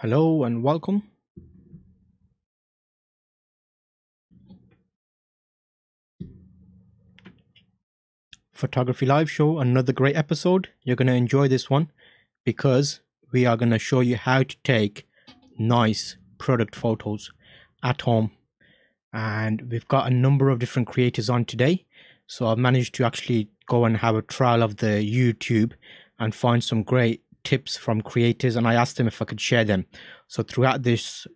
Hello and welcome. Photography Live Show, another great episode. You're going to enjoy this one because we are going to show you how to take nice product photos at home. And we've got a number of different creators on today. So I've managed to actually go and have a trial of the YouTube and find some great tips from creators. And I asked them if I could share them. So throughout this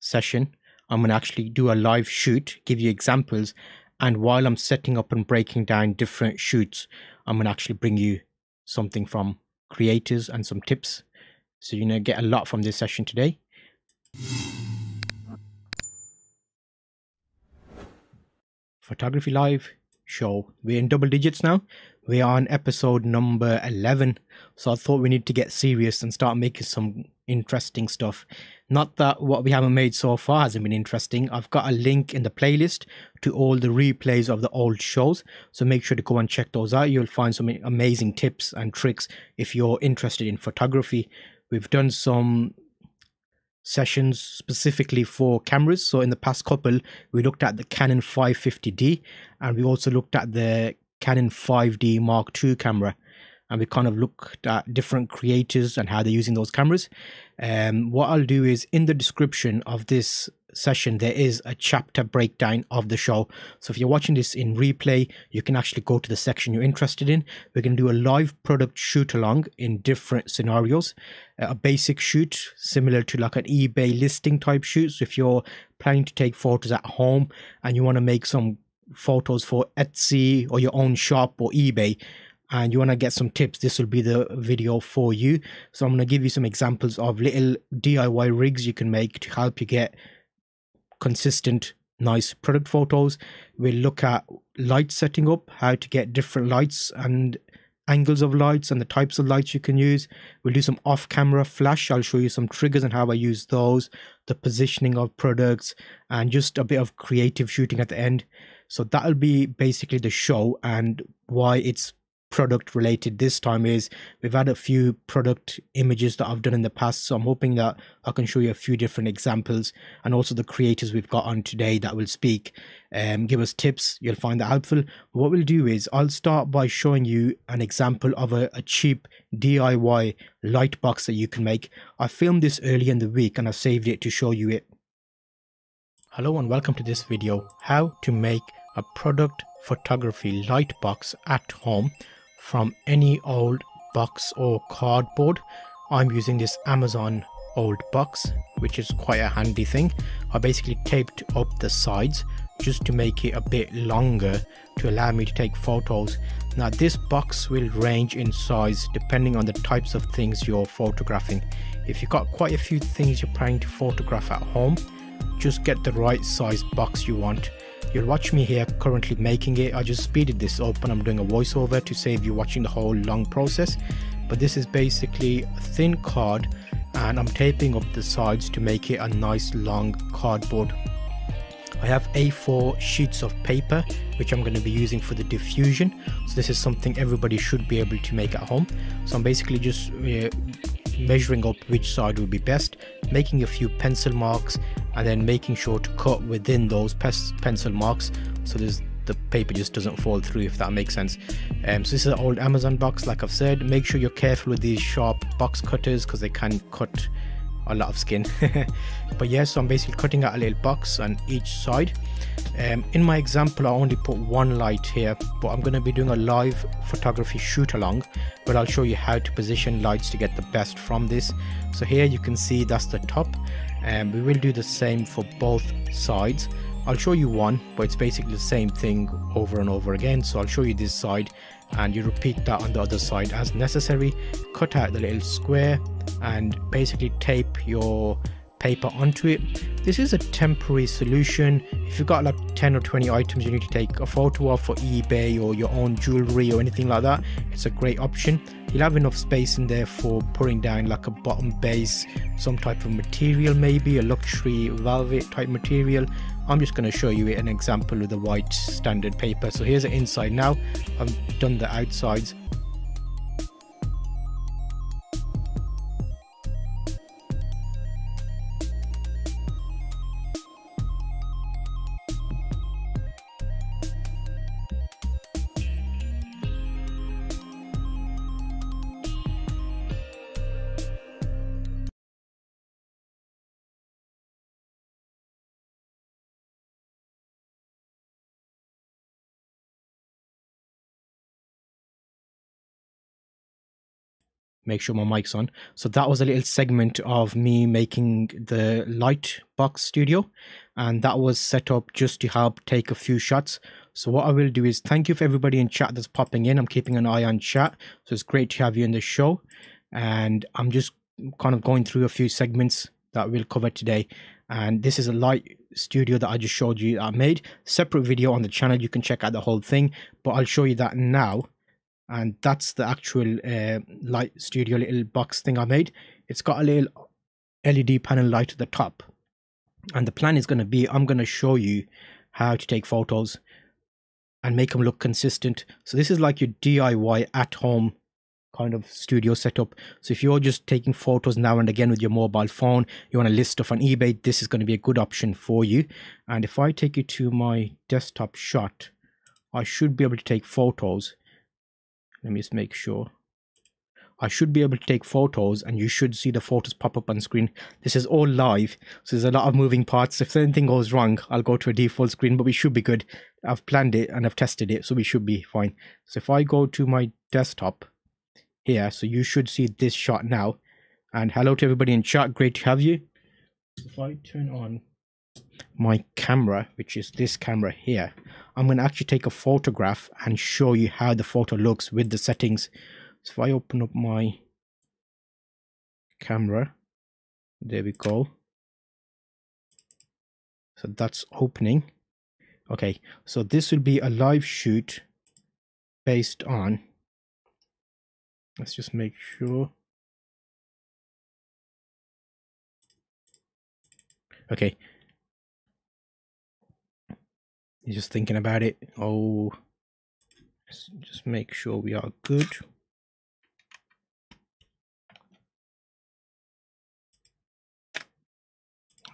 session, I'm going to actually do a live shoot, give you examples, and while I'm setting up and breaking down different shoots, I'm going to actually bring you something from creators and some tips. So you're going to get a lot from this session today. Photography Live show. We're in double digits now. We are on episode number 11. So I thought we need to get serious and start making some interesting stuff. Not that what we haven't made so far hasn't been interesting. I've got a link in the playlist to all the replays of the old shows. So make sure to go and check those out. You'll find some amazing tips and tricks if you're interested in photography. We've done some sessions specifically for cameras. So in the past couple, we looked at the Canon 550D and we also looked at the Canon 5D Mark II camera. And we kind of looked at different creators and how they're using those cameras. Um, what I'll do is in the description of this session, there is a chapter breakdown of the show. So if you're watching this in replay, you can actually go to the section you're interested in. We're going to do a live product shoot along in different scenarios. A basic shoot, similar to like an eBay listing type shoot. So if you're planning to take photos at home and you want to make some photos for Etsy or your own shop or eBay, and you want to get some tips, this will be the video for you. So I'm going to give you some examples of little DIY rigs you can make to help you get consistent, nice product photos. We'll look at light setting up, how to get different lights and angles of lights and the types of lights you can use. We'll do some off camera flash. I'll show you some triggers and how I use those, the positioning of products, and just a bit of creative shooting at the end. So that'll be basically the show and why it's product related this time is we've had a few product images that I've done in the past so I'm hoping that I can show you a few different examples and also the creators we've got on today that will speak. And um, give us tips you'll find that helpful. What we'll do is I'll start by showing you an example of a, a cheap DIY light box that you can make. I filmed this early in the week and I saved it to show you it. Hello and welcome to this video how to make a product photography light box at home from any old box or cardboard. I'm using this Amazon old box, which is quite a handy thing. I basically taped up the sides just to make it a bit longer to allow me to take photos. Now this box will range in size depending on the types of things you're photographing. If you've got quite a few things you're planning to photograph at home, just get the right size box you want. You'll watch me here currently making it. I just speeded this up and I'm doing a voiceover to save you watching the whole long process. But this is basically a thin card and I'm taping up the sides to make it a nice long cardboard. I have A4 sheets of paper which I'm going to be using for the diffusion. So this is something everybody should be able to make at home. So I'm basically just uh, measuring up which side would be best, making a few pencil marks and then making sure to cut within those pencil marks so there's the paper just doesn't fall through if that makes sense. Um, so this is an old amazon box like i've said. Make sure you're careful with these sharp box cutters because they can cut a lot of skin. But yeah so i'm basically cutting out a little box on each side um, in my example i only put one light here but i'm going to be doing a live photography shoot along but i'll show you how to position lights to get the best from this. So here you can see that's the top. And we will do the same for both sides. I'll show you one but it's basically the same thing over and over again. So I'll show you this side and you repeat that on the other side as necessary. Cut out the little square and basically tape your paper onto it. This is a temporary solution. If you've got like 10 or 20 items you need to take a photo of for eBay or your own jewelry or anything like that, it's a great option. You'll have enough space in there for putting down like a bottom base, some type of material maybe, a luxury velvet type material. I'm just going to show you an example with the white standard paper. So here's the inside now. I've done the outsides make sure my mic's on. So that was a little segment of me making the Lightbox Studio, and that was set up just to help take a few shots. So what I will do is thank you for everybody in chat that's popping in. I'm keeping an eye on chat, so it's great to have you in the show. And I'm just kind of going through a few segments that we'll cover today. And this is a light studio that I just showed you I made. Separate video on the channel, you can check out the whole thing, but I'll show you that now and that's the actual uh, light studio little box thing I made. It's got a little LED panel light at the top and the plan is going to be I'm going to show you how to take photos and make them look consistent. So this is like your DIY at home kind of studio setup. So if you're just taking photos now and again with your mobile phone, you want to list stuff on eBay, this is going to be a good option for you. And if I take you to my desktop shot, I should be able to take photos let me just make sure I should be able to take photos and you should see the photos pop up on screen. This is all live, so there's a lot of moving parts. If anything goes wrong, I'll go to a default screen, but we should be good. I've planned it and I've tested it, so we should be fine. So if I go to my desktop here, so you should see this shot now. And hello to everybody in chat, great to have you. If I turn on my camera, which is this camera here, I'm going to actually take a photograph and show you how the photo looks with the settings. So if I open up my camera, there we go. So that's opening. Okay, so this will be a live shoot based on, let's just make sure. Okay, you're just thinking about it. Oh, just make sure we are good.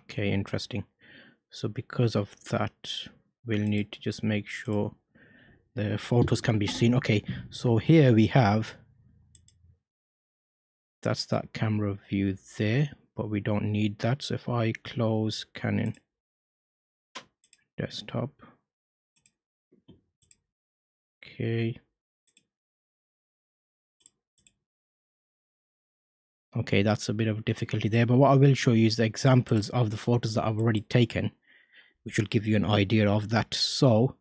Okay, interesting. So because of that, we'll need to just make sure the photos can be seen. Okay, so here we have, that's that camera view there, but we don't need that. So if I close Canon desktop, Okay. Okay, that's a bit of difficulty there, but what I will show you is the examples of the photos that I've already taken, which will give you an idea of that. So,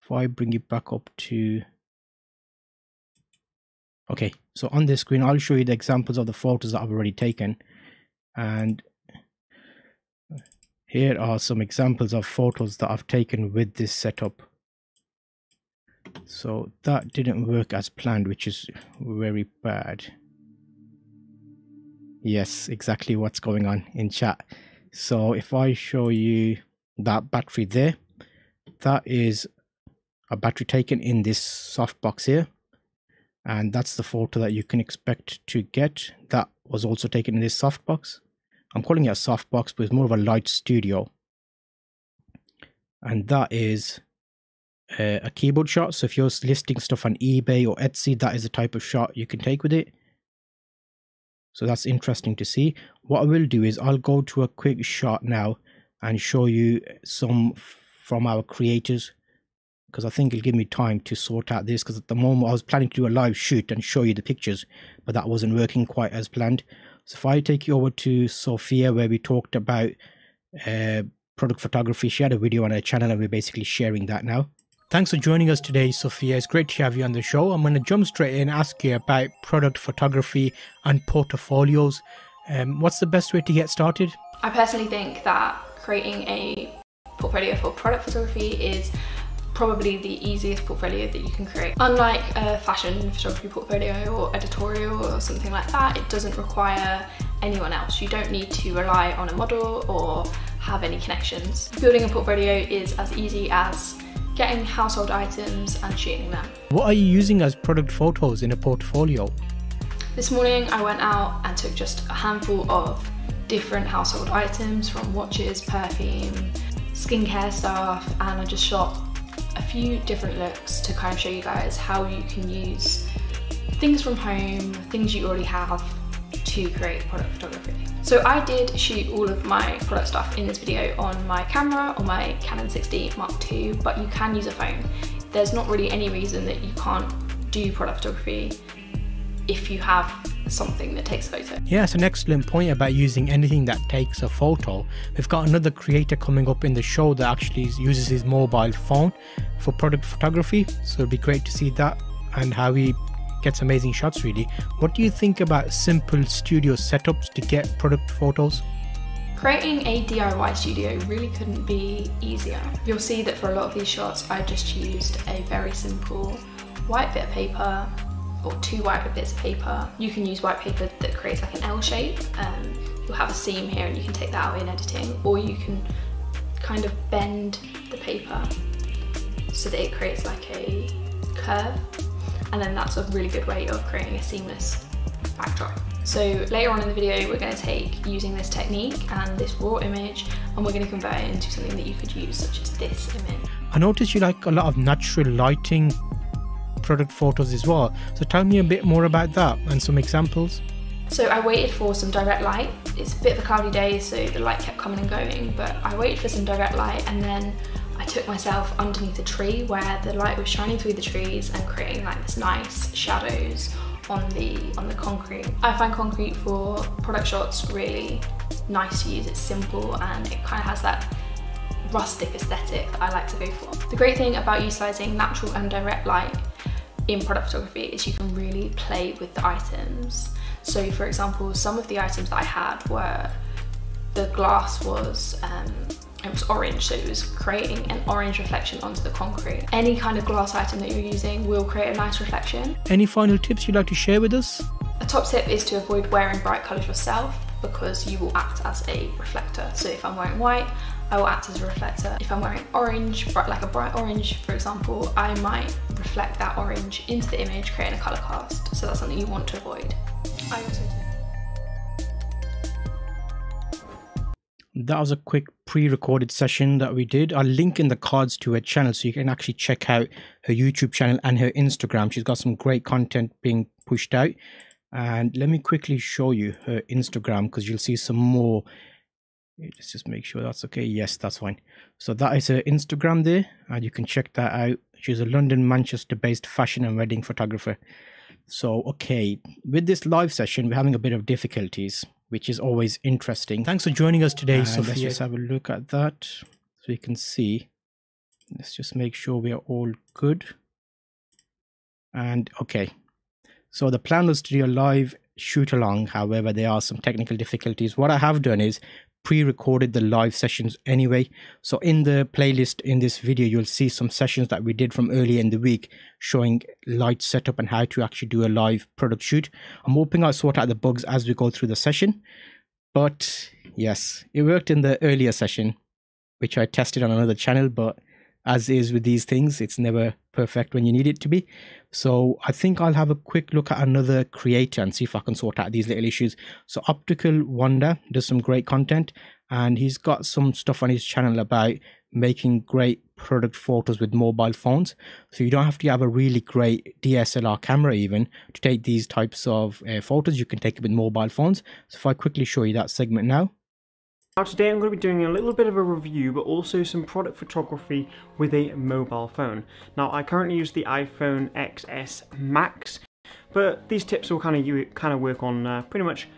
if I bring it back up to... Okay, so on this screen, I'll show you the examples of the photos that I've already taken. And here are some examples of photos that I've taken with this setup so that didn't work as planned which is very bad. Yes exactly what's going on in chat. So if i show you that battery there that is a battery taken in this softbox here. And that's the photo that you can expect to get that was also taken in this softbox i'm calling it a softbox but it's more of a light studio. And that is uh, a keyboard shot. So if you're listing stuff on eBay or Etsy, that is the type of shot you can take with it. So that's interesting to see. What I will do is I'll go to a quick shot now and show you some from our creators because I think it'll give me time to sort out this because at the moment I was planning to do a live shoot and show you the pictures but that wasn't working quite as planned. So if I take you over to Sophia where we talked about uh, product photography, she had a video on her channel and we're basically sharing that now. Thanks for joining us today, Sophia. It's great to have you on the show. I'm going to jump straight in and ask you about product photography and portfolios. Um, what's the best way to get started? I personally think that creating a portfolio for product photography is probably the easiest portfolio that you can create. Unlike a fashion photography portfolio or editorial or something like that, it doesn't require anyone else. You don't need to rely on a model or have any connections. Building a portfolio is as easy as getting household items and shooting them. What are you using as product photos in a portfolio? This morning I went out and took just a handful of different household items from watches, perfume, skincare stuff and I just shot a few different looks to kind of show you guys how you can use things from home, things you already have to create product photography. So I did shoot all of my product stuff in this video on my camera or my Canon 6D Mark II, but you can use a phone. There's not really any reason that you can't do product photography if you have something that takes a photo. Yeah, it's an excellent point about using anything that takes a photo. We've got another creator coming up in the show that actually uses his mobile phone for product photography. So it'd be great to see that and how he gets amazing shots really. What do you think about simple studio setups to get product photos? Creating a DIY studio really couldn't be easier. You'll see that for a lot of these shots I just used a very simple white bit of paper or two white bits of paper. You can use white paper that creates like an L shape. Um, you'll have a seam here and you can take that out in editing or you can kind of bend the paper so that it creates like a curve and then that's a really good way of creating a seamless backdrop. So later on in the video we're going to take using this technique and this raw image and we're going to convert it into something that you could use such as this image. I noticed you like a lot of natural lighting product photos as well. So tell me a bit more about that and some examples. So I waited for some direct light. It's a bit of a cloudy day so the light kept coming and going but I waited for some direct light and then I took myself underneath a tree where the light was shining through the trees and creating like this nice shadows on the on the concrete. I find concrete for product shots really nice to use. It's simple and it kind of has that rustic aesthetic that I like to go for. The great thing about utilising natural and direct light in product photography is you can really play with the items. So for example, some of the items that I had were, the glass was um, it was orange, so it was creating an orange reflection onto the concrete. Any kind of glass item that you're using will create a nice reflection. Any final tips you'd like to share with us? A top tip is to avoid wearing bright colours yourself because you will act as a reflector. So if I'm wearing white, I will act as a reflector. If I'm wearing orange, like a bright orange, for example, I might reflect that orange into the image, creating a colour cast. So that's something you want to avoid. I also that was a quick pre-recorded session that we did. I'll link in the cards to her channel so you can actually check out her youtube channel and her instagram. She's got some great content being pushed out. And let me quickly show you her instagram because you'll see some more. Let's just make sure that's okay. Yes that's fine. So that is her instagram there and you can check that out. She's a london manchester based fashion and wedding photographer. So okay with this live session we're having a bit of difficulties which is always interesting. Thanks for joining us today, uh, Sophia. Let's just have a look at that so you can see. Let's just make sure we are all good. And okay, so the plan was to do a live shoot along. However, there are some technical difficulties. What I have done is pre-recorded the live sessions anyway. So in the playlist in this video you'll see some sessions that we did from earlier in the week showing light setup and how to actually do a live product shoot. I'm hoping i'll sort out the bugs as we go through the session. But yes it worked in the earlier session which i tested on another channel but as is with these things it's never perfect when you need it to be so I think I'll have a quick look at another creator and see if I can sort out these little issues. So Optical Wander does some great content and he's got some stuff on his channel about making great product photos with mobile phones. So you don't have to have a really great DSLR camera even to take these types of uh, photos. You can take it with mobile phones. So if I quickly show you that segment now. Now today I'm going to be doing a little bit of a review but also some product photography with a mobile phone. Now I currently use the iPhone XS Max but these tips will kind of kind of work on uh, pretty much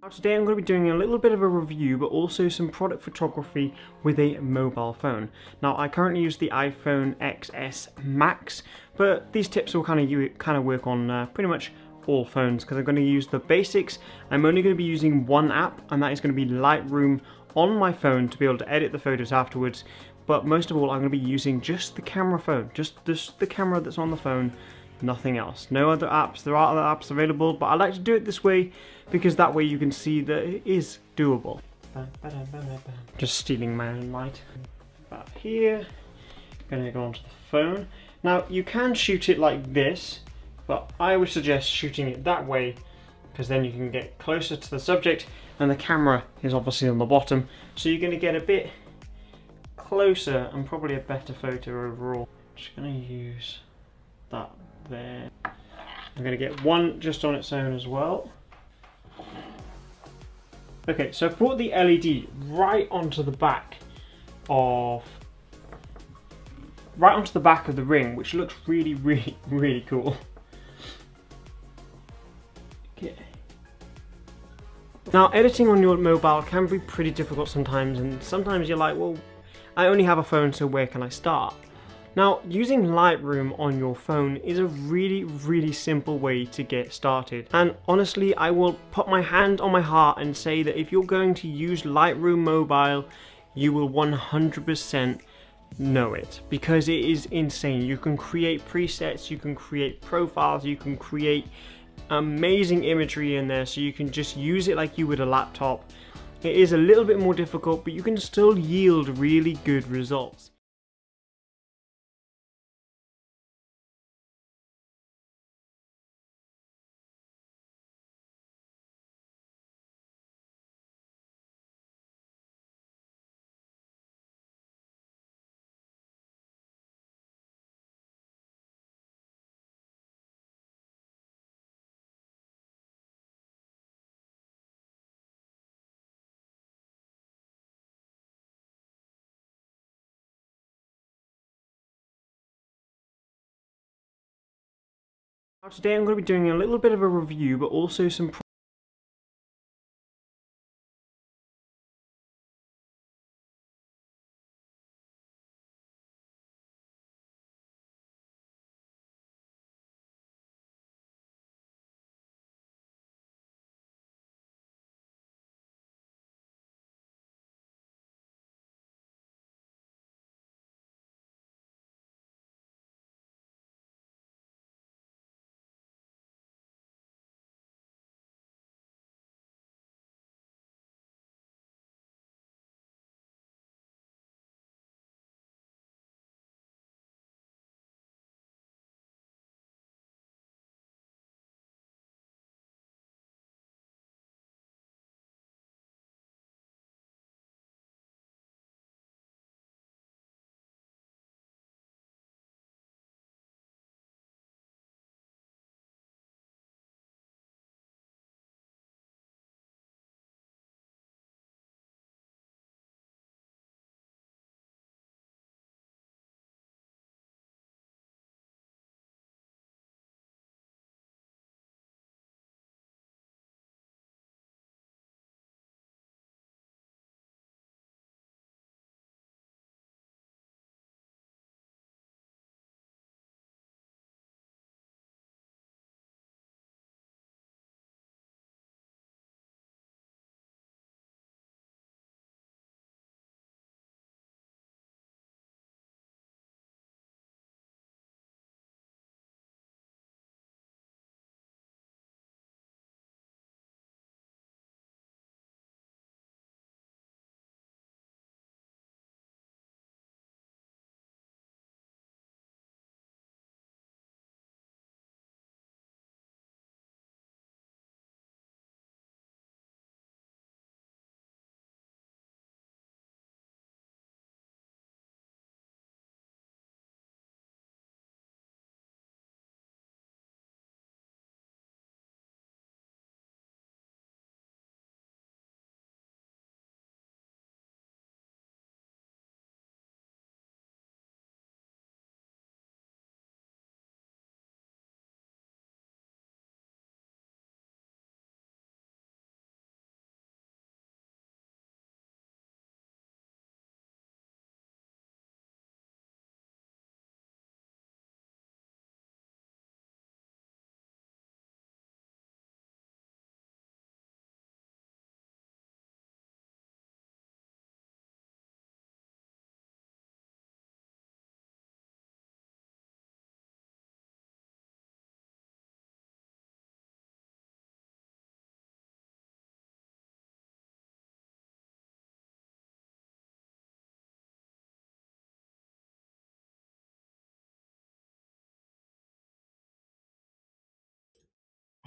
now today I'm going to be doing a little bit of a review but also some product photography with a mobile phone. Now I currently use the iPhone XS Max but these tips will kind of kind of work on uh, pretty much all phones because I'm going to use the basics. I'm only going to be using one app and that is going to be Lightroom on my phone to be able to edit the photos afterwards. But most of all, I'm going to be using just the camera phone, just, just the camera that's on the phone, nothing else. No other apps, there are other apps available, but I like to do it this way because that way you can see that it is doable. Just stealing my own light. About here, gonna go onto the phone. Now you can shoot it like this, but I would suggest shooting it that way because then you can get closer to the subject and the camera is obviously on the bottom so you're going to get a bit closer and probably a better photo overall. Just going to use that there. I'm going to get one just on its own as well. Okay, so I've brought the LED right onto the back of right onto the back of the ring, which looks really, really, really cool. Okay. Now, editing on your mobile can be pretty difficult sometimes, and sometimes you're like, well, I only have a phone, so where can I start? Now, using Lightroom on your phone is a really, really simple way to get started. And honestly, I will put my hand on my heart and say that if you're going to use Lightroom Mobile, you will 100% know it because it is insane. You can create presets, you can create profiles, you can create amazing imagery in there so you can just use it like you would a laptop. It is a little bit more difficult, but you can still yield really good results. Today I'm going to be doing a little bit of a review, but also some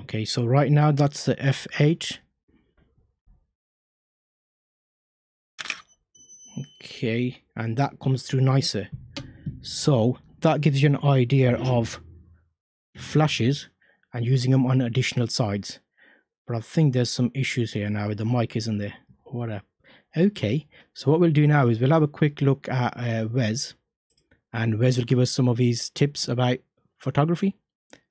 Okay, so right now that's the F8. Okay, and that comes through nicer. So that gives you an idea of flashes and using them on additional sides. But I think there's some issues here now with the mic, isn't there? What a Okay, so what we'll do now is we'll have a quick look at uh, Wes, and Wes will give us some of his tips about photography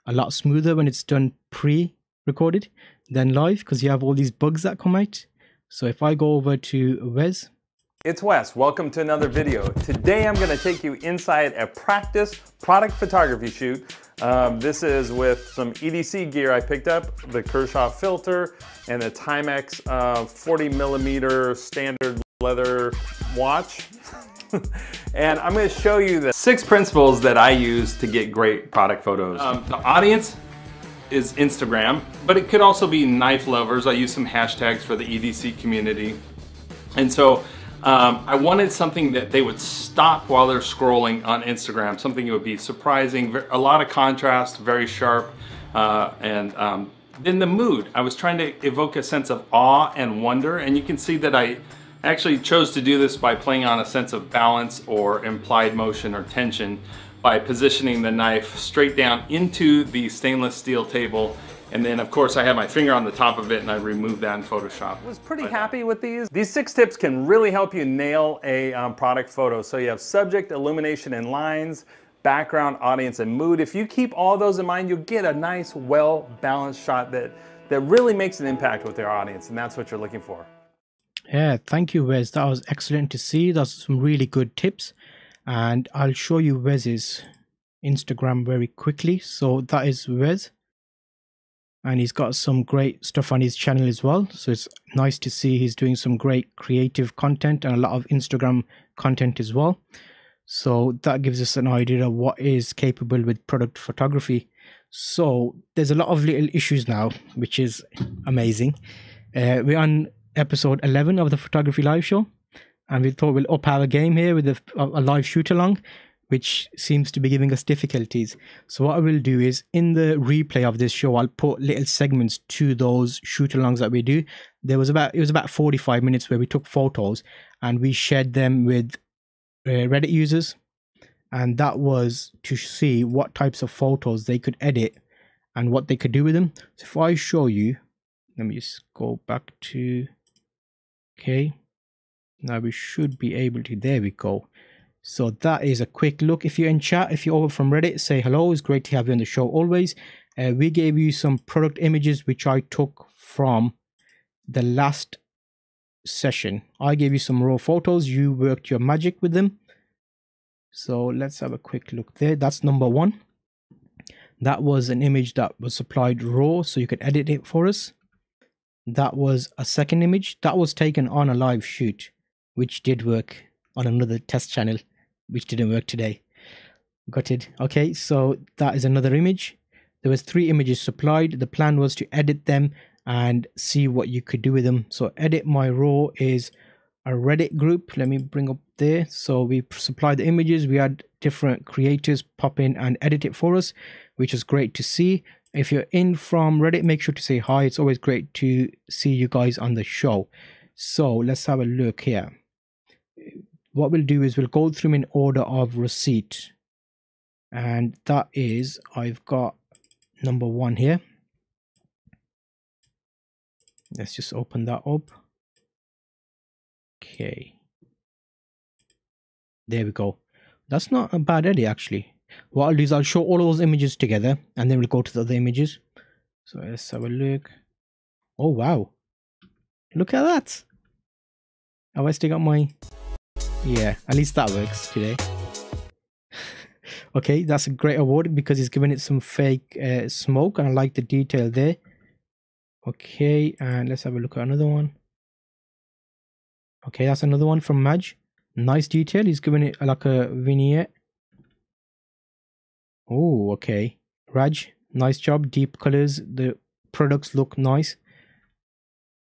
a lot smoother when it's done pre recorded than live because you have all these bugs that come out. So if I go over to Wes, it's Wes. Welcome to another video. Today I'm going to take you inside a practice product photography shoot. Um, this is with some EDC gear I picked up, the Kershaw filter and the Timex uh, 40 millimeter standard leather watch. and I'm going to show you the six principles that I use to get great product photos. Um, the audience is Instagram, but it could also be knife lovers. I use some hashtags for the EDC community. And so um, I wanted something that they would stop while they're scrolling on Instagram, something that would be surprising, a lot of contrast, very sharp, uh, and um, then the mood. I was trying to evoke a sense of awe and wonder, and you can see that I actually chose to do this by playing on a sense of balance or implied motion or tension by positioning the knife straight down into the stainless steel table and then of course I had my finger on the top of it and I removed that in Photoshop. I was pretty but, happy with these. These six tips can really help you nail a um, product photo. So you have subject, illumination, and lines, background, audience, and mood. If you keep all those in mind, you'll get a nice, well-balanced shot that, that really makes an impact with your audience, and that's what you're looking for. Yeah, thank you, Wes. That was excellent to see. That's some really good tips. And I'll show you Wes's Instagram very quickly. So that is Wes and he's got some great stuff on his channel as well so it's nice to see he's doing some great creative content and a lot of instagram content as well so that gives us an idea of what is capable with product photography so there's a lot of little issues now which is amazing uh, we're on episode 11 of the photography live show and we thought we'll up our game here with a, a live shoot along which seems to be giving us difficulties. So what I will do is in the replay of this show, I'll put little segments to those shoot alongs that we do. There was about, it was about 45 minutes where we took photos and we shared them with uh, Reddit users. And that was to see what types of photos they could edit and what they could do with them. So if I show you, let me just go back to, okay. Now we should be able to, there we go. So that is a quick look. If you're in chat, if you're over from Reddit, say hello. It's great to have you on the show always. Uh, we gave you some product images which I took from the last session. I gave you some raw photos. You worked your magic with them. So let's have a quick look there. That's number one. That was an image that was supplied raw, so you could edit it for us. That was a second image. That was taken on a live shoot, which did work on another test channel which didn't work today. Got it. Okay, so that is another image. There was three images supplied. The plan was to edit them and see what you could do with them. So edit my raw is a Reddit group. Let me bring up there. So we supplied the images. We had different creators pop in and edit it for us, which is great to see. If you're in from Reddit, make sure to say hi. It's always great to see you guys on the show. So let's have a look here. What we'll do is we'll go through in order of receipt. And that is I've got number one here. Let's just open that up. Okay. There we go. That's not a bad idea actually what I'll do is I'll show all those images together and then we'll go to the other images so let's have a look oh wow look at that have I still got my yeah, at least that works today. okay, that's a great award because he's giving it some fake uh, smoke and I like the detail there. Okay, and let's have a look at another one. Okay, that's another one from Madge. Nice detail. He's giving it like a vignette. Oh, okay. Raj, nice job. Deep colors. The products look nice.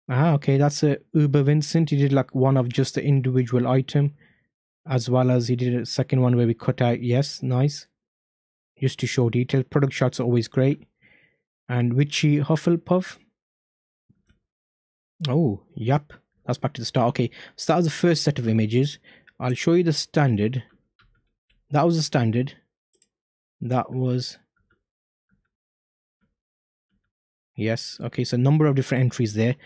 Ah, okay, that's a Uber Vincent. He did like one of just the individual item, as well as he did a second one where we cut out. Yes, nice. Just to show detail. Product shots are always great. And Witchy Hufflepuff. Oh, yep. That's back to the start. Okay, so that was the first set of images. I'll show you the standard. That was the standard. That was yes okay so number of different entries there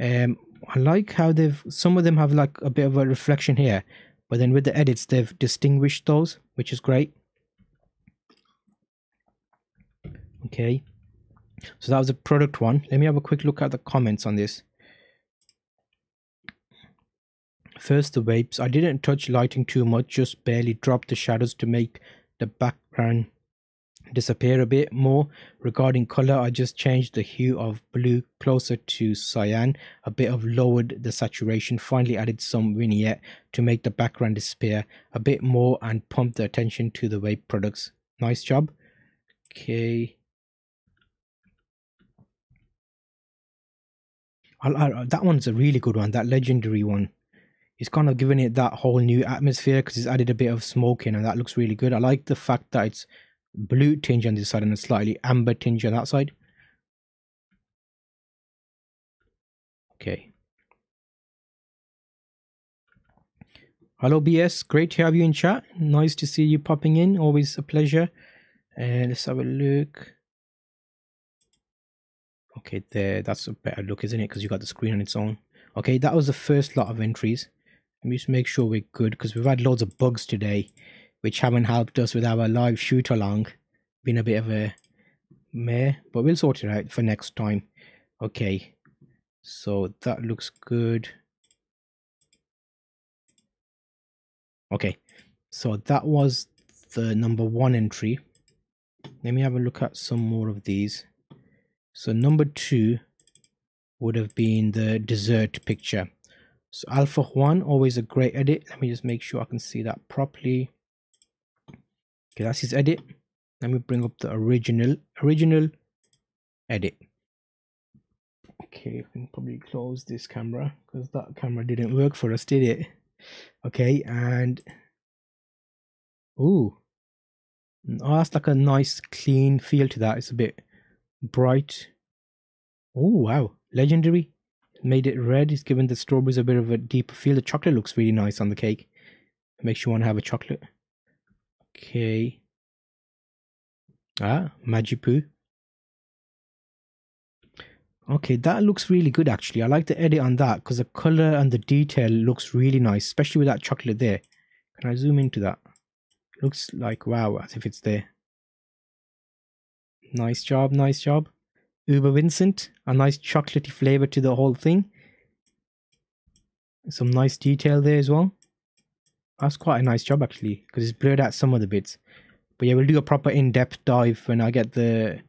um, I like how they've some of them have like a bit of a reflection here, but then with the edits they've distinguished those, which is great. Okay, So that was the product one. Let me have a quick look at the comments on this. First, the vapes. I didn't touch lighting too much, just barely dropped the shadows to make the background disappear a bit more. Regarding color, I just changed the hue of blue closer to cyan, a bit of lowered the saturation, finally added some vignette to make the background disappear a bit more and pump the attention to the vape products. Nice job. Okay. I, I, uh, that one's a really good one, that legendary one. It's kind of giving it that whole new atmosphere because it's added a bit of smoke in and that looks really good. I like the fact that it's blue tinge on this side and a slightly amber tinge on that side. Okay. Hello BS, great to have you in chat. Nice to see you popping in, always a pleasure. And uh, let's have a look. Okay, there, that's a better look, isn't it? Because you got the screen on its own. Okay, that was the first lot of entries. Let me just make sure we're good because we've had loads of bugs today which haven't helped us with our live shoot along. Been a bit of a meh, but we'll sort it out for next time. Okay, so that looks good. Okay, so that was the number one entry. Let me have a look at some more of these. So number two would have been the dessert picture. So Alpha Juan, always a great edit. Let me just make sure I can see that properly. Okay, that's his edit. Let me bring up the original, original edit. Okay, I can probably close this camera because that camera didn't work for us, did it? Okay, and oh, oh, that's like a nice clean feel to that. It's a bit bright. Oh wow, legendary. Made it red. It's given the strawberries a bit of a deeper feel. The chocolate looks really nice on the cake. It makes you want to have a chocolate. Okay. Ah, Magipoo. Okay, that looks really good actually. I like the edit on that because the color and the detail looks really nice, especially with that chocolate there. Can I zoom into that? Looks like wow, as if it's there. Nice job, nice job. Uber Vincent, a nice chocolatey flavor to the whole thing. Some nice detail there as well. That's quite a nice job actually, because it's blurred out some of the bits. But yeah, we'll do a proper in-depth dive when I get the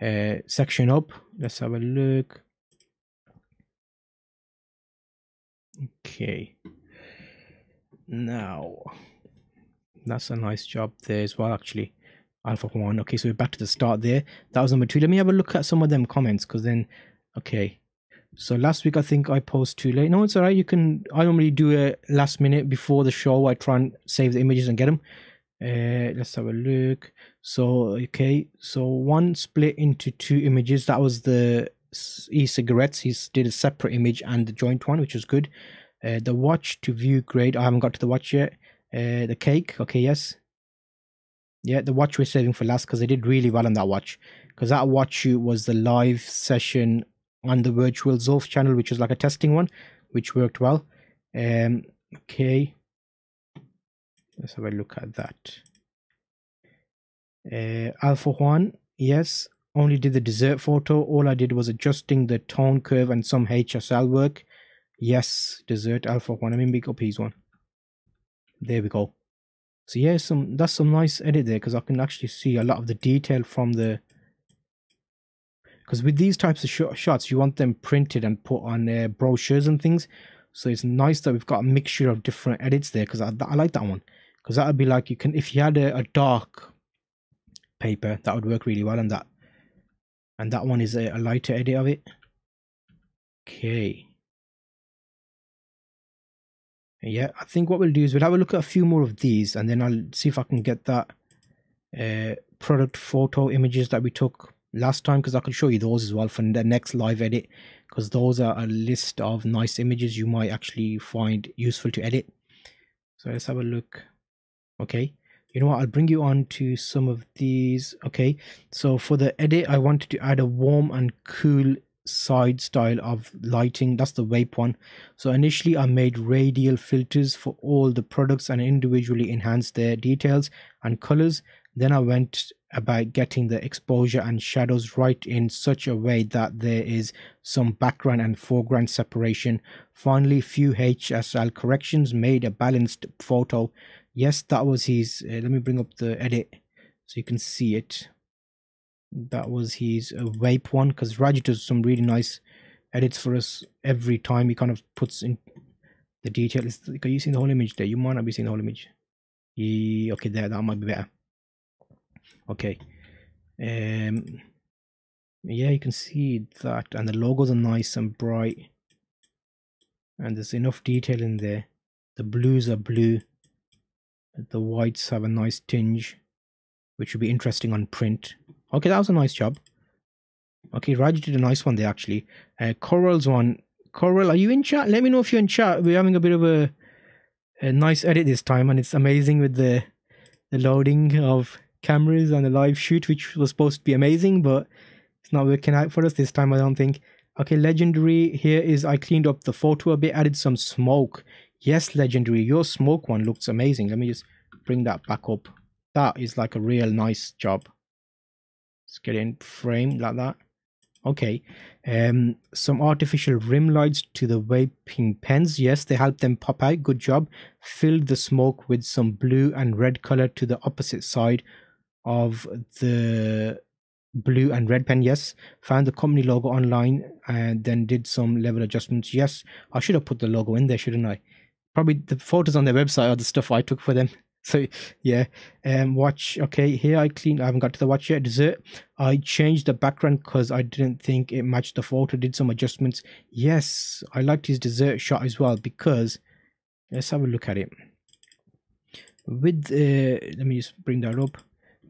uh, section up. Let's have a look. Okay. Now, that's a nice job there as well, actually. Alpha 1. Okay, so we're back to the start there. That was number 2. Let me have a look at some of them comments, because then, okay. So last week I think I post too late. No, it's alright. You can. I normally do it last minute before the show. I try and save the images and get them. Uh, let's have a look. So okay, so one split into two images. That was the e-cigarettes. He did a separate image and the joint one, which was good. Uh, the watch to view grade. I haven't got to the watch yet. Uh, the cake. Okay, yes. Yeah, the watch we're saving for last because they did really well on that watch. Because that watch shoot was the live session on the virtual Zulf channel, which was like a testing one, which worked well. Um, okay, let's have a look at that. Uh, Alpha Juan, yes, only did the dessert photo. All I did was adjusting the tone curve and some HSL work. Yes, dessert Alpha Juan. I mean, big his one. There we go. So yeah, some that's some nice edit there because I can actually see a lot of the detail from the because with these types of sh shots you want them printed and put on uh, brochures and things. So it's nice that we've got a mixture of different edits there because I, I like that one. Because that would be like you can if you had a, a, dark paper that would work really well on that. And that one is a, a lighter edit of it. Okay. Yeah i think what we'll do is we'll have a look at a few more of these and then i'll see if i can get that uh, product photo images that we took last time because I could show you those as well for the next live edit because those are a list of nice images you might actually find useful to edit. So let's have a look. Okay, you know what? I'll bring you on to some of these. Okay, so for the edit, I wanted to add a warm and cool side style of lighting that's the vape one so initially i made radial filters for all the products and individually enhanced their details and colors then i went about getting the exposure and shadows right in such a way that there is some background and foreground separation. Finally, few HSL corrections made a balanced photo. Yes, that was his. Uh, let me bring up the edit so you can see it. That was his uh, vape one because Raj does some really nice edits for us every time. He kind of puts in the details. Are you seeing the whole image there? You might not be seeing the whole image. Yeah, okay, there, that might be better okay. Um yeah you can see that and the logos are nice and bright. And there's enough detail in there. The blues are blue. The whites have a nice tinge which will be interesting on print. Okay that was a nice job. Okay Raj did a nice one there actually. Uh, Coral's one. Coral are you in chat? Let me know if you're in chat. We're having a bit of a a nice edit this time and it's amazing with the the loading of cameras and a live shoot, which was supposed to be amazing, but it's not working out for us this time, I don't think. Okay, Legendary, here is I cleaned up the photo a bit, added some smoke. Yes, Legendary, your smoke one looks amazing. Let me just bring that back up. That is like a real nice job. Let's get in frame like that. Okay, um, some artificial rim lights to the vaping pens. Yes, they help them pop out. Good job. Filled the smoke with some blue and red color to the opposite side of the blue and red pen yes. Found the company logo online and then did some level adjustments. Yes i should have put the logo in there shouldn't i? Probably the photos on their website are the stuff i took for them. So yeah um watch. Okay here i clean i haven't got to the watch yet. Dessert. I changed the background because i didn't think it matched the photo. Did some adjustments. Yes i liked his dessert shot as well because let's have a look at it. With uh let me just bring that up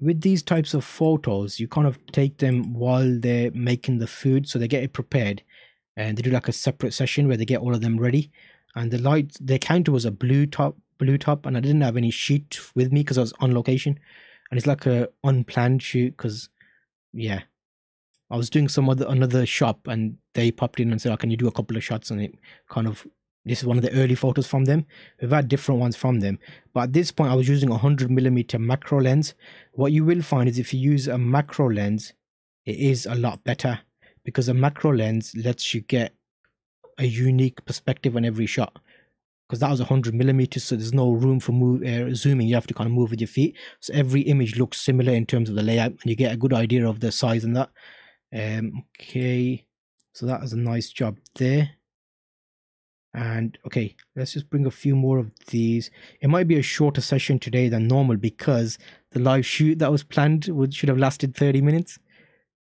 with these types of photos, you kind of take them while they're making the food, so they get it prepared, and they do like a separate session where they get all of them ready. And the light, the counter was a blue top, blue top, and I didn't have any sheet with me because I was on location, and it's like a unplanned shoot because, yeah, I was doing some other another shop, and they popped in and said, "Oh, can you do a couple of shots?" And it kind of this is one of the early photos from them. We've had different ones from them. But at this point, I was using a 100 millimeter macro lens. What you will find is if you use a macro lens, it is a lot better because a macro lens lets you get a unique perspective on every shot. Because that was 100 millimeters, so there's no room for move, uh, zooming. You have to kind of move with your feet. So every image looks similar in terms of the layout, and you get a good idea of the size and that. Um, okay, so that is a nice job there and okay let's just bring a few more of these. It might be a shorter session today than normal because the live shoot that was planned would should have lasted 30 minutes.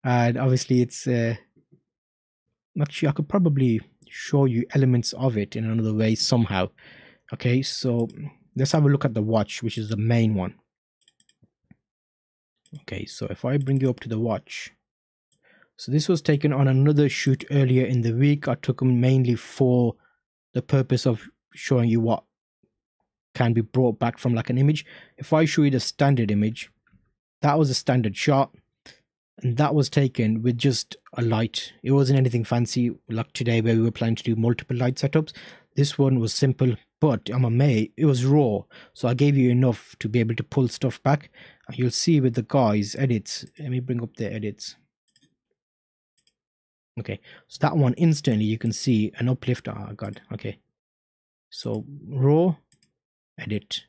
And obviously it's uh actually i could probably show you elements of it in another way somehow. Okay so let's have a look at the watch which is the main one. Okay so if i bring you up to the watch. So this was taken on another shoot earlier in the week. I took them mainly for the purpose of showing you what can be brought back from like an image. If I show you the standard image, that was a standard shot and that was taken with just a light. It wasn't anything fancy like today where we were planning to do multiple light setups. This one was simple, but I'm a May, it was raw. So I gave you enough to be able to pull stuff back. You'll see with the guys edits. Let me bring up the edits okay. So that one instantly you can see an uplift. Oh god. Okay. So raw edit.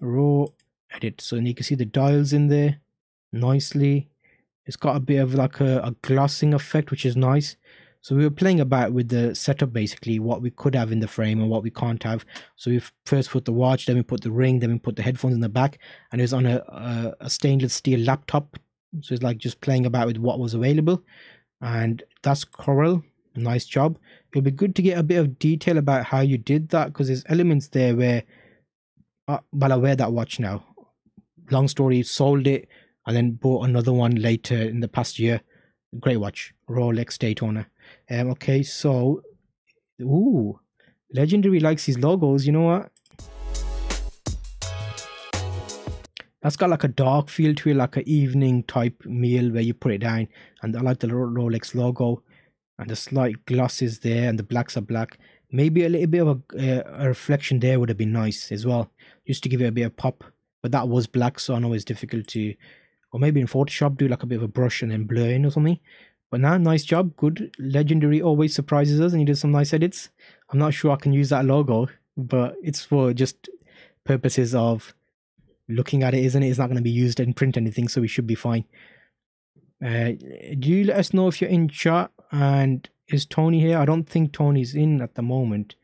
Raw edit. So you can see the dials in there nicely. It's got a bit of like a, a glossing effect which is nice. So we were playing about with the setup basically what we could have in the frame and what we can't have. So we first put the watch then we put the ring then we put the headphones in the back and it was on a, a, a stainless steel laptop. So it's like just playing about with what was available and that's coral. Nice job. It'll be good to get a bit of detail about how you did that because there's elements there where uh, well i wear that watch now. Long story sold it and then bought another one later in the past year. Great watch. Rolex daytona. Um okay so ooh legendary likes his logos you know what that's got like a dark feel to it, like an evening type meal where you put it down. And I like the Rolex logo and the slight glosses there and the blacks are black. Maybe a little bit of a, uh, a reflection there would have been nice as well, just to give it a bit of pop. but that was black, so I know it's difficult to, or maybe in Photoshop do like a bit of a brush and then blur in or something. But now, nice job, good. Legendary always surprises us, and he does some nice edits. I'm not sure I can use that logo, but it's for just purposes of looking at it, isn't it? It's not going to be used in print anything, so we should be fine. Uh, do you let us know if you're in chat and is Tony here? I don't think Tony's in at the moment.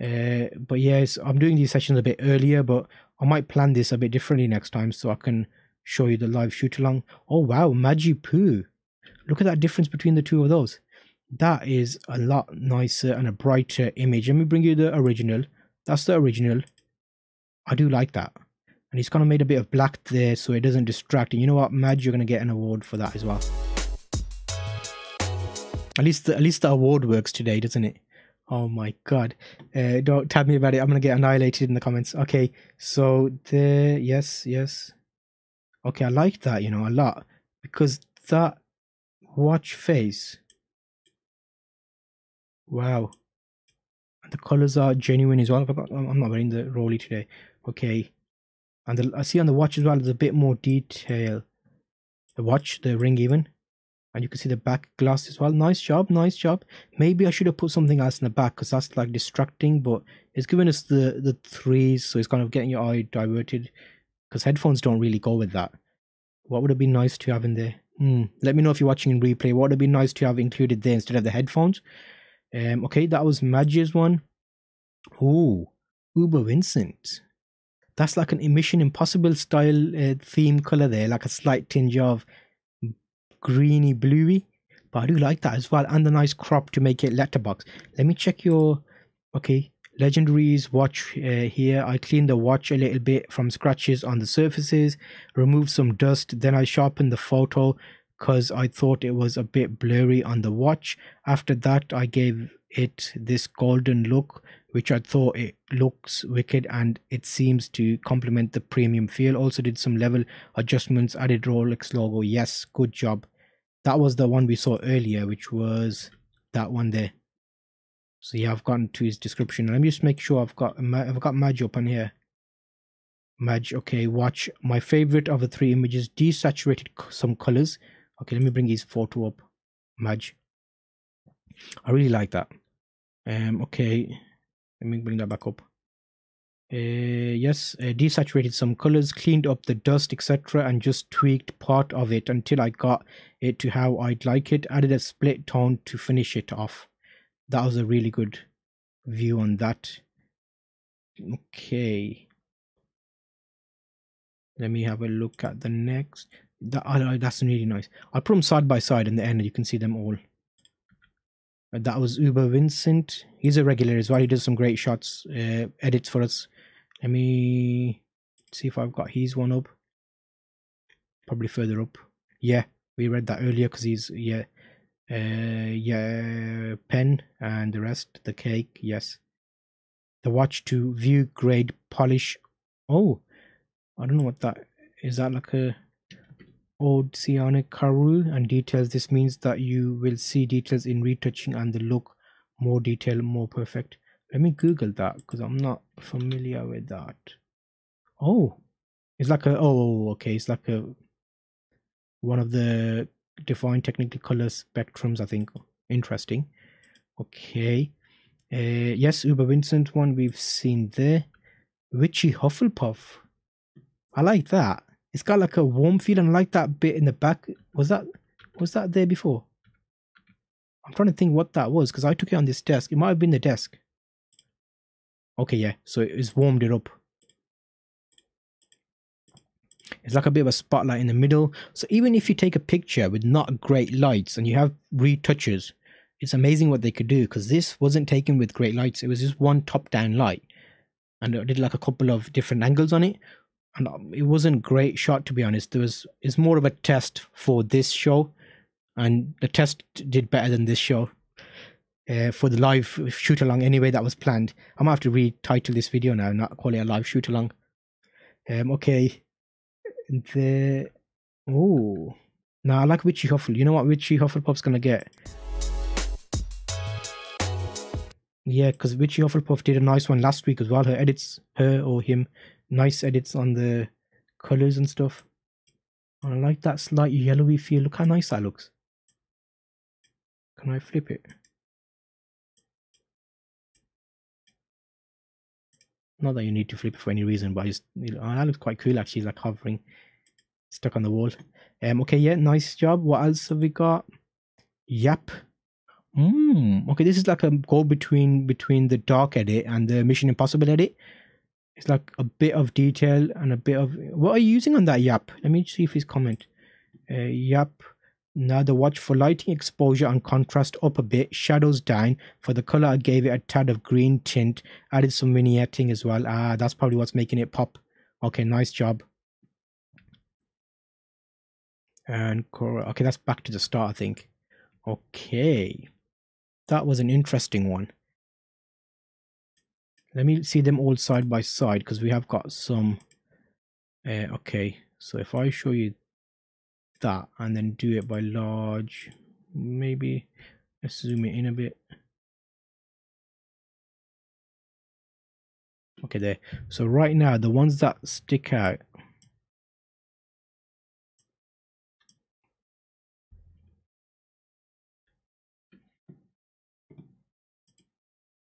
Uh, but yes, I'm doing these sessions a bit earlier, but I might plan this a bit differently next time so I can show you the live shoot along. Oh wow, Magi Poo. Look at that difference between the two of those. That is a lot nicer and a brighter image. Let me bring you the original. That's the original. I do like that. And he's kind of made a bit of black there so it doesn't distract. And you know what, Madge, you're going to get an award for that as well. At least, the, at least the award works today, doesn't it? Oh my god. Uh, don't tell me about it. I'm going to get annihilated in the comments. Okay, so there, yes, yes. Okay, I like that, you know, a lot. Because that watch face. Wow. The colors are genuine as well. I'm not wearing the rolly today. Okay. And the, I see on the watch as well, there's a bit more detail. The watch, the ring even. And you can see the back glass as well. Nice job nice job. Maybe i should have put something else in the back because that's like distracting but it's giving us the the threes so it's kind of getting your eye diverted because headphones don't really go with that. What would have been nice to have in there? Hmm. let me know if you're watching in replay. What would have been nice to have included there instead of the headphones? Um okay that was Magic's one. Oh uber vincent that's like an Mission Impossible style uh, theme color there like a slight tinge of greeny bluey but I do like that as well and the nice crop to make it letterbox. Let me check your okay legendaries watch uh, here. I cleaned the watch a little bit from scratches on the surfaces removed some dust then I sharpened the photo because I thought it was a bit blurry on the watch. After that I gave it this golden look which I thought it looks wicked and it seems to complement the premium feel. Also did some level adjustments added Rolex logo. Yes good job. That was the one we saw earlier which was that one there. So yeah i've gotten to his description. Let me just make sure i've got i've got Madge up on here. Madge okay watch. My favorite of the three images desaturated some colors. Okay let me bring his photo up. Madge. I really like that. Um okay let me bring that back up uh, yes, uh, desaturated some colors, cleaned up the dust, etc., and just tweaked part of it until I got it to how I'd like it. Added a split tone to finish it off. That was a really good view on that. Okay. Let me have a look at the next. That, oh, that's really nice. I'll put them side by side in the end, and you can see them all. That was Uber Vincent. He's a regular as well. He does some great shots, uh, edits for us. Let me see if I've got his one up. Probably further up. Yeah, we read that earlier because he's yeah, uh, yeah, pen and the rest. The cake, yes. The watch to view grade polish. Oh, I don't know what that is. That like a Karu and details. This means that you will see details in retouching and the look more detailed, more perfect. Let me Google that because I'm not familiar with that. Oh, it's like a oh okay, it's like a one of the defined technical color spectrums. I think interesting. Okay, uh, yes, Uber Vincent one we've seen there. Witchy Hufflepuff. I like that. It's got like a warm feeling. I like that bit in the back. Was that was that there before? I'm trying to think what that was because I took it on this desk. It might have been the desk. Okay, yeah. So it's warmed it up. It's like a bit of a spotlight in the middle. So even if you take a picture with not great lights and you have retouches, it's amazing what they could do because this wasn't taken with great lights. It was just one top down light. And I did like a couple of different angles on it. And um, it wasn't great shot to be honest. There was it's more of a test for this show. And the test did better than this show uh, for the live shoot along anyway that was planned. I'm gonna have to retitle this video now, not call it a live shoot along. Um, okay. The oh, now I like Witchy Huffle. You know what Witchy Hufflepuff's gonna get? Yeah, because Witchy Hufflepuff did a nice one last week as well. Her edits, her or him, nice edits on the colors and stuff. I like that slight yellowy feel. Look how nice that looks. Can I flip it? Not that you need to flip it for any reason, but I just, oh, that looks quite cool actually, like hovering, stuck on the wall. Um, okay, yeah, nice job. What else have we got? Yep. Hmm. Okay, this is like a go between between the dark edit and the Mission Impossible edit. It's like a bit of detail and a bit of what are you using on that Yap? Let me see if his comment. Uh, yep. Now the watch for lighting exposure and contrast up a bit, shadows down. For the color, I gave it a tad of green tint, added some vignetting as well. Ah, that's probably what's making it pop. Okay, nice job. And okay, that's back to the start, I think. Okay, that was an interesting one. Let me see them all side by side because we have got some. Uh, okay, so if I show you that and then do it by large, maybe let's zoom it in a bit. Okay, there. So right now, the ones that stick out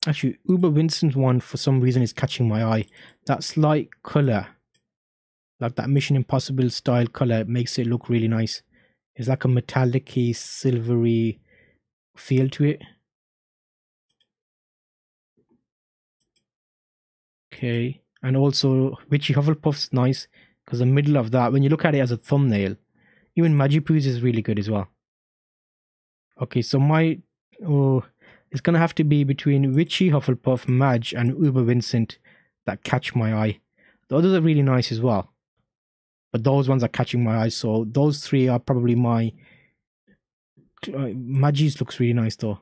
Actually, Uber Vincent one for some reason is catching my eye. That slight color, like that Mission Impossible style color, makes it look really nice. It's like a metallic silvery feel to it. Okay, and also Witchy Hufflepuff's nice because the middle of that, when you look at it as a thumbnail, even Magipoo's is really good as well. Okay, so my oh it's gonna have to be between Witchy, Hufflepuff, Madge, and Uber Vincent that catch my eye. The others are really nice as well. But those ones are catching my eye, so those three are probably my uh, Maggie's looks really nice though.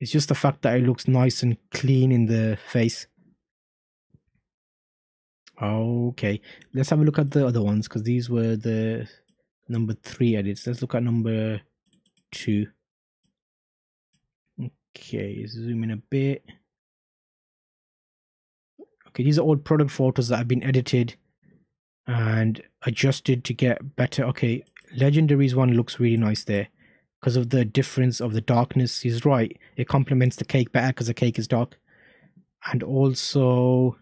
It's just the fact that it looks nice and clean in the face. Okay, let's have a look at the other ones because these were the number three edits. Let's look at number two. Okay, zoom in a bit. Okay, these are all product photos that have been edited and adjusted to get better. Okay, Legendary's one looks really nice there because of the difference of the darkness. He's right. It complements the cake better because the cake is dark. And also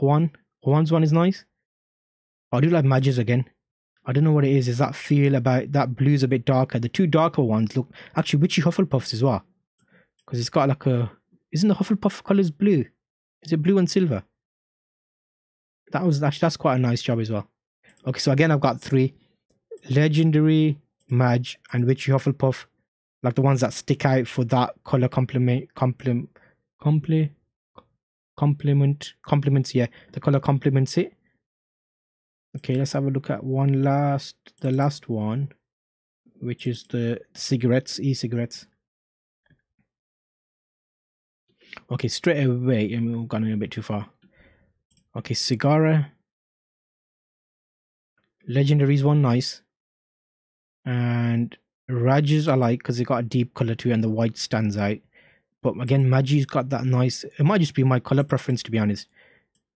Juan. Juan's one is nice. I do like Madge's again. I don't know what it is. Is that feel about that blue's a bit darker? The two darker ones look actually witchy Hufflepuffs as well, because it's got like a. Isn't the Hufflepuff colors blue? Is it blue and silver? That was actually that's quite a nice job as well. Okay, so again I've got three: legendary, Madge, and witchy Hufflepuff, like the ones that stick out for that color complement complement complement complement complements. Yeah, the color complements it okay let's have a look at one last the last one which is the cigarettes e-cigarettes. Okay straight away and we've gone a bit too far. Okay cigar legendaries one nice. And Rages I like because it got a deep color too and the white stands out. But again Maggie's got that nice it might just be my color preference to be honest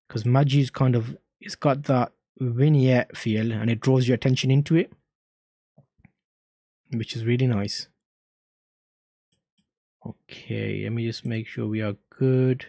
because Maggie's kind of it's got that vignette feel and it draws your attention into it which is really nice. Okay let me just make sure we are good.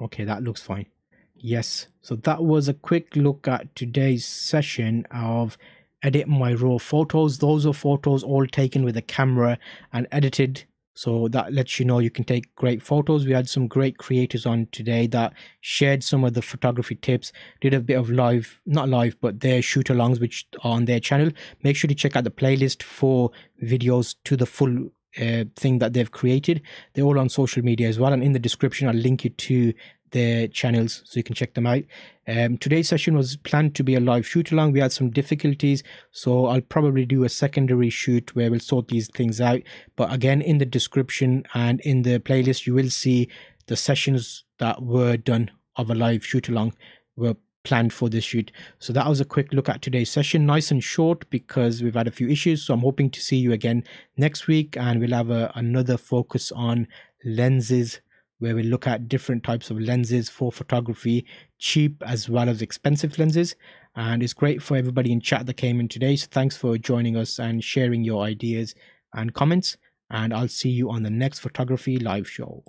Okay that looks fine. Yes so that was a quick look at today's session of edit my raw photos. Those are photos all taken with a camera and edited so that lets you know you can take great photos. We had some great creators on today that shared some of the photography tips, did a bit of live, not live, but their shoot alongs, which are on their channel. Make sure to check out the playlist for videos to the full uh, thing that they've created. They're all on social media as well. And in the description, I'll link you to their channels so you can check them out. Um, today's session was planned to be a live shoot along. We had some difficulties, so I'll probably do a secondary shoot where we'll sort these things out. But again, in the description and in the playlist, you will see the sessions that were done of a live shoot along were planned for this shoot. So that was a quick look at today's session. Nice and short because we've had a few issues. So I'm hoping to see you again next week and we'll have a, another focus on lenses where we look at different types of lenses for photography, cheap as well as expensive lenses. And it's great for everybody in chat that came in today. So thanks for joining us and sharing your ideas and comments. And I'll see you on the next photography live show.